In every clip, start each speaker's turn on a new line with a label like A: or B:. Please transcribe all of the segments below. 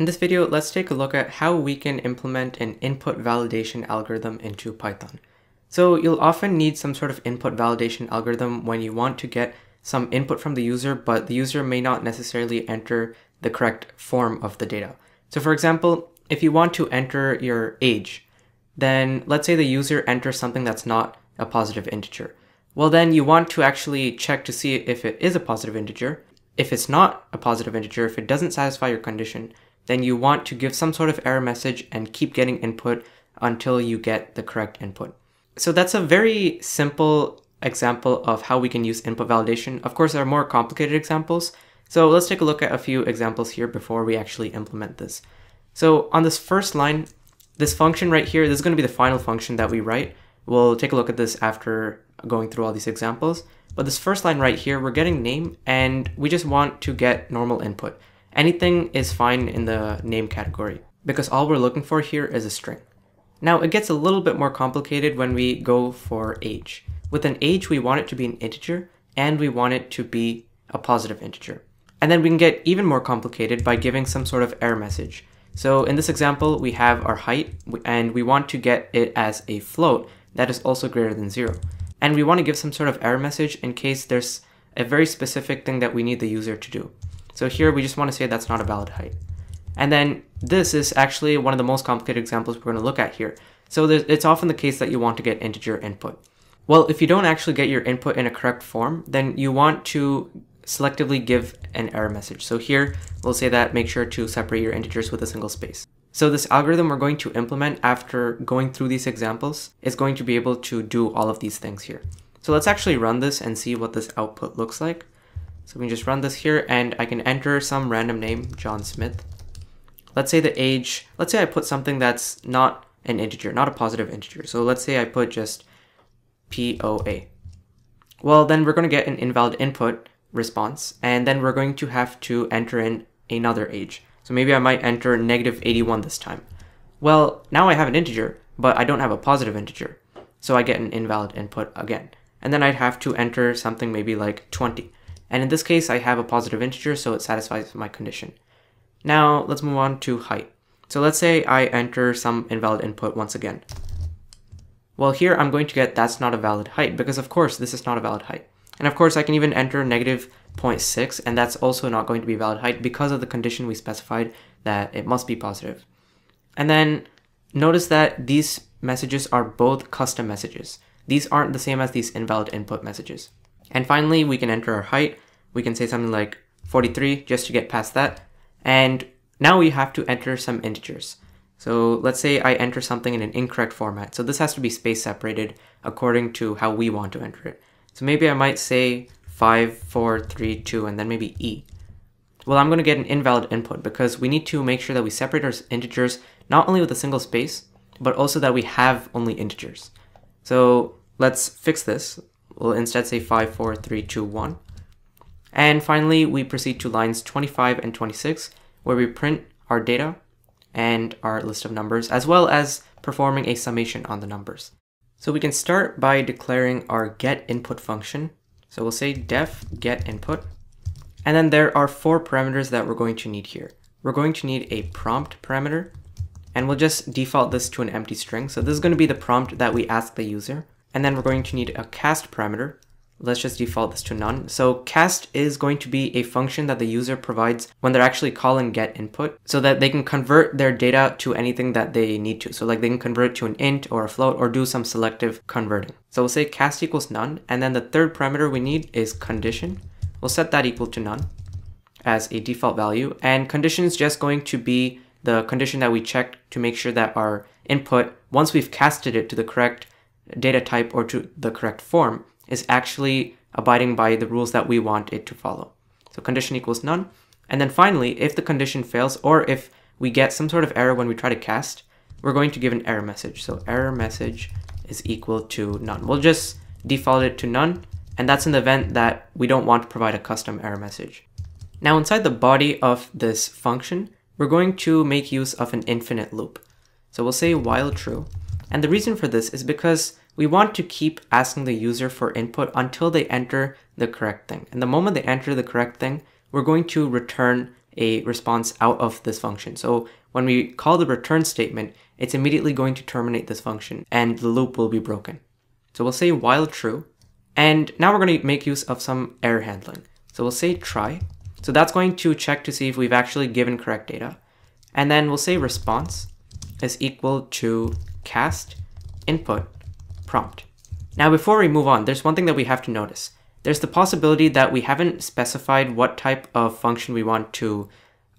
A: In this video, let's take a look at how we can implement an input validation algorithm into Python. So you'll often need some sort of input validation algorithm when you want to get some input from the user, but the user may not necessarily enter the correct form of the data. So for example, if you want to enter your age, then let's say the user enters something that's not a positive integer. Well, then you want to actually check to see if it is a positive integer. If it's not a positive integer, if it doesn't satisfy your condition, then you want to give some sort of error message and keep getting input until you get the correct input. So that's a very simple example of how we can use input validation. Of course, there are more complicated examples. So let's take a look at a few examples here before we actually implement this. So on this first line, this function right here, this is going to be the final function that we write. We'll take a look at this after going through all these examples. But this first line right here, we're getting name and we just want to get normal input. Anything is fine in the name category because all we're looking for here is a string. Now it gets a little bit more complicated when we go for age. With an age, we want it to be an integer and we want it to be a positive integer. And then we can get even more complicated by giving some sort of error message. So in this example, we have our height and we want to get it as a float that is also greater than zero. And we want to give some sort of error message in case there's a very specific thing that we need the user to do. So here we just want to say that's not a valid height. And then this is actually one of the most complicated examples we're going to look at here. So it's often the case that you want to get integer input. Well, if you don't actually get your input in a correct form, then you want to selectively give an error message. So here we'll say that make sure to separate your integers with a single space. So this algorithm we're going to implement after going through these examples is going to be able to do all of these things here. So let's actually run this and see what this output looks like. So we can just run this here and I can enter some random name, John Smith. Let's say the age, let's say I put something that's not an integer, not a positive integer. So let's say I put just POA. Well, then we're going to get an invalid input response, and then we're going to have to enter in another age. So maybe I might enter negative 81 this time. Well, now I have an integer, but I don't have a positive integer. So I get an invalid input again. And then I'd have to enter something maybe like 20. And in this case, I have a positive integer, so it satisfies my condition. Now let's move on to height. So let's say I enter some invalid input once again. Well, here I'm going to get that's not a valid height because of course this is not a valid height. And of course I can even enter negative 0.6 and that's also not going to be valid height because of the condition we specified that it must be positive. And then notice that these messages are both custom messages. These aren't the same as these invalid input messages. And finally, we can enter our height. We can say something like 43 just to get past that. And now we have to enter some integers. So let's say I enter something in an incorrect format. So this has to be space separated according to how we want to enter it. So maybe I might say 5, 4, 3, 2, and then maybe E. Well, I'm going to get an invalid input because we need to make sure that we separate our integers not only with a single space, but also that we have only integers. So let's fix this. We'll instead say 5, 4, 3, 2, 1. And finally, we proceed to lines 25 and 26, where we print our data and our list of numbers, as well as performing a summation on the numbers. So we can start by declaring our get input function. So we'll say def get input. And then there are four parameters that we're going to need here. We're going to need a prompt parameter, and we'll just default this to an empty string. So this is going to be the prompt that we ask the user. And then we're going to need a cast parameter, let's just default this to none. So cast is going to be a function that the user provides when they're actually calling get input so that they can convert their data to anything that they need to. So like they can convert it to an int or a float or do some selective converting. So we'll say cast equals none. And then the third parameter we need is condition. We'll set that equal to none as a default value. And condition is just going to be the condition that we checked to make sure that our input, once we've casted it to the correct data type or to the correct form, is actually abiding by the rules that we want it to follow. So condition equals none. And then finally, if the condition fails or if we get some sort of error when we try to cast, we're going to give an error message. So error message is equal to none. We'll just default it to none, and that's in the event that we don't want to provide a custom error message. Now inside the body of this function, we're going to make use of an infinite loop. So we'll say while true. And the reason for this is because we want to keep asking the user for input until they enter the correct thing. And the moment they enter the correct thing, we're going to return a response out of this function. So when we call the return statement, it's immediately going to terminate this function and the loop will be broken. So we'll say while true, and now we're going to make use of some error handling. So we'll say try. So that's going to check to see if we've actually given correct data. And then we'll say response is equal to cast input prompt. Now before we move on, there's one thing that we have to notice. There's the possibility that we haven't specified what type of function we want to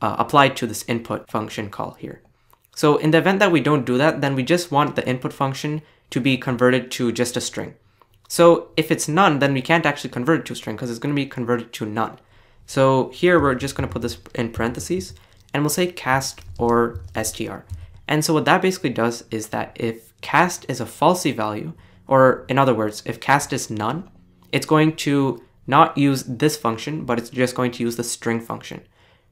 A: uh, apply to this input function call here. So in the event that we don't do that, then we just want the input function to be converted to just a string. So if it's none, then we can't actually convert it to string because it's going to be converted to none. So here we're just going to put this in parentheses and we'll say cast or str. And so what that basically does is that if cast is a falsy value, or in other words, if cast is none, it's going to not use this function, but it's just going to use the string function.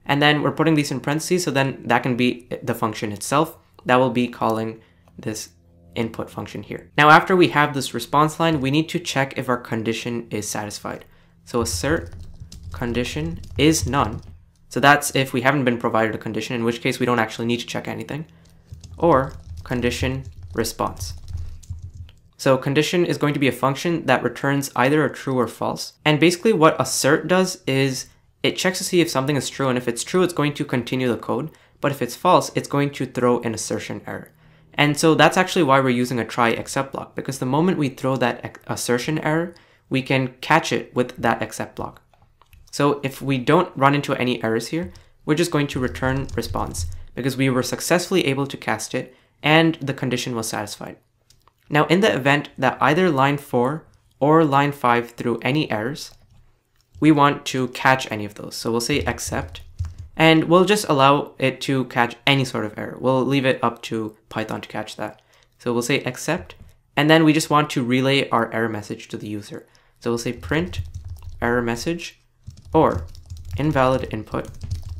A: And then we're putting these in parentheses, so then that can be the function itself. That will be calling this input function here. Now, after we have this response line, we need to check if our condition is satisfied. So assert condition is none. So that's if we haven't been provided a condition, in which case we don't actually need to check anything. Or condition response. So condition is going to be a function that returns either a true or false. And basically what assert does is it checks to see if something is true, and if it's true, it's going to continue the code. But if it's false, it's going to throw an assertion error. And so that's actually why we're using a try except block, because the moment we throw that assertion error, we can catch it with that except block. So if we don't run into any errors here, we're just going to return response because we were successfully able to cast it and the condition was satisfied. Now in the event that either line 4 or line 5 threw any errors, we want to catch any of those. So we'll say except, and we'll just allow it to catch any sort of error. We'll leave it up to Python to catch that. So we'll say except, and then we just want to relay our error message to the user. So we'll say print error message or invalid input,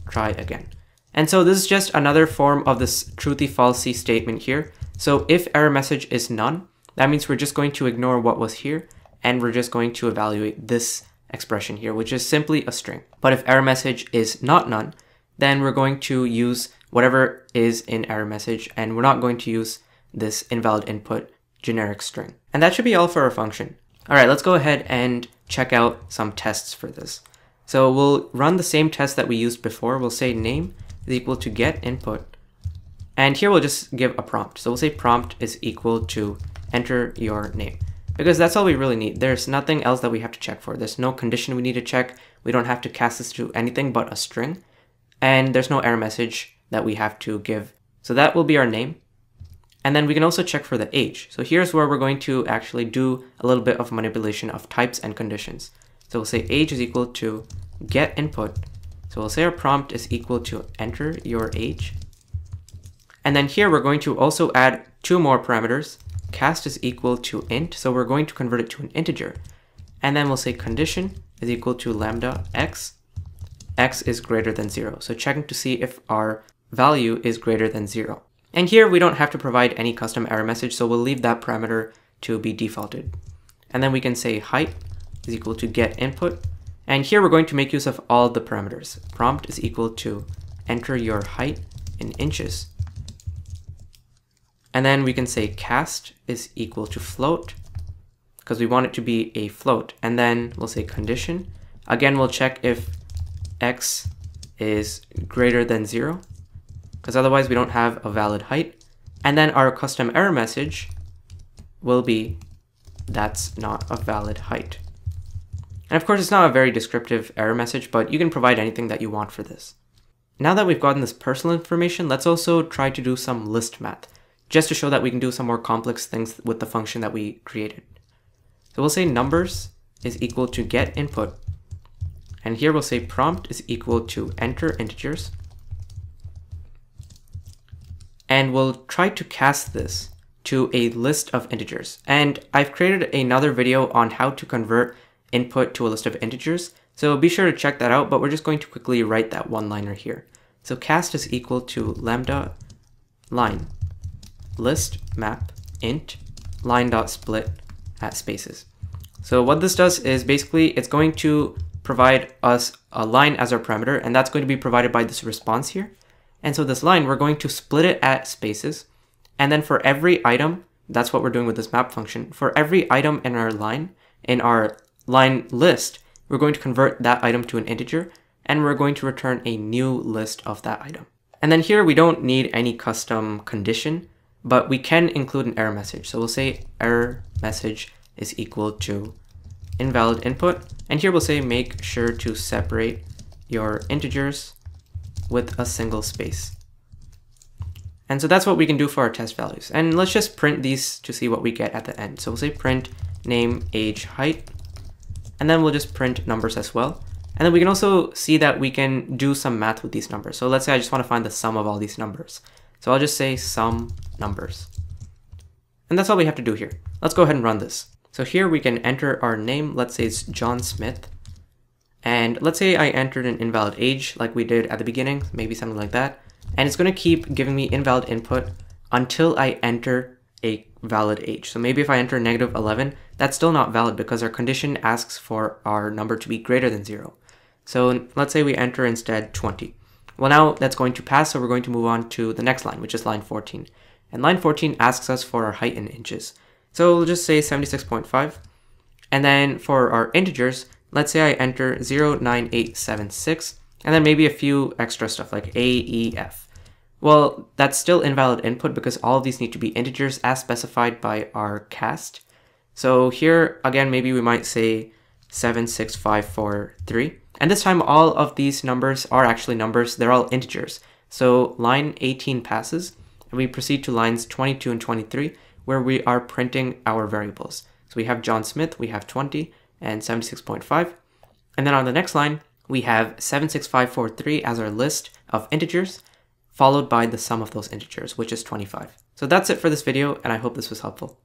A: try again. And so this is just another form of this truthy falsy statement here. So if error message is none, that means we're just going to ignore what was here and we're just going to evaluate this expression here, which is simply a string. But if error message is not none, then we're going to use whatever is in error message and we're not going to use this invalid input generic string. And that should be all for our function. All right, let's go ahead and check out some tests for this. So we'll run the same test that we used before. We'll say name is equal to get input. And here we'll just give a prompt. So we'll say prompt is equal to enter your name because that's all we really need. There's nothing else that we have to check for. There's no condition we need to check. We don't have to cast this to anything but a string. And there's no error message that we have to give. So that will be our name. And then we can also check for the age. So here's where we're going to actually do a little bit of manipulation of types and conditions. So we'll say age is equal to get input. So we'll say our prompt is equal to enter your age. And then here we're going to also add two more parameters cast is equal to int, so we're going to convert it to an integer. And then we'll say condition is equal to lambda x, x is greater than zero. So checking to see if our value is greater than zero. And here we don't have to provide any custom error message, so we'll leave that parameter to be defaulted. And then we can say height is equal to get input. And here we're going to make use of all the parameters. Prompt is equal to enter your height in inches and then we can say cast is equal to float because we want it to be a float. And then we'll say condition. Again, we'll check if x is greater than zero because otherwise we don't have a valid height. And then our custom error message will be that's not a valid height. And of course, it's not a very descriptive error message, but you can provide anything that you want for this. Now that we've gotten this personal information, let's also try to do some list math just to show that we can do some more complex things with the function that we created. So we'll say numbers is equal to get input. And here we'll say prompt is equal to enter integers. And we'll try to cast this to a list of integers. And I've created another video on how to convert input to a list of integers. So be sure to check that out, but we're just going to quickly write that one liner here. So cast is equal to lambda line list map int line dot split at spaces. So what this does is basically it's going to provide us a line as our parameter, and that's going to be provided by this response here. And so this line, we're going to split it at spaces. And then for every item, that's what we're doing with this map function. For every item in our line, in our line list, we're going to convert that item to an integer, and we're going to return a new list of that item. And then here we don't need any custom condition, but we can include an error message. So we'll say error message is equal to invalid input. And here we'll say make sure to separate your integers with a single space. And so that's what we can do for our test values. And let's just print these to see what we get at the end. So we'll say print name, age, height, and then we'll just print numbers as well. And then we can also see that we can do some math with these numbers. So let's say I just want to find the sum of all these numbers. So I'll just say sum numbers. And that's all we have to do here. Let's go ahead and run this. So here we can enter our name. Let's say it's John Smith. And let's say I entered an invalid age like we did at the beginning, maybe something like that. And it's going to keep giving me invalid input until I enter a valid age. So maybe if I enter negative 11, that's still not valid because our condition asks for our number to be greater than zero. So let's say we enter instead 20. Well, now that's going to pass, so we're going to move on to the next line, which is line 14. And line 14 asks us for our height in inches. So we'll just say 76.5. And then for our integers, let's say I enter 09876, and then maybe a few extra stuff like A, E, F. Well, that's still invalid input because all of these need to be integers as specified by our cast. So here, again, maybe we might say 76543. And this time all of these numbers are actually numbers, they're all integers. So line 18 passes, and we proceed to lines 22 and 23, where we are printing our variables. So we have John Smith, we have 20 and 76.5. And then on the next line, we have 76543 as our list of integers, followed by the sum of those integers, which is 25. So that's it for this video, and I hope this was helpful.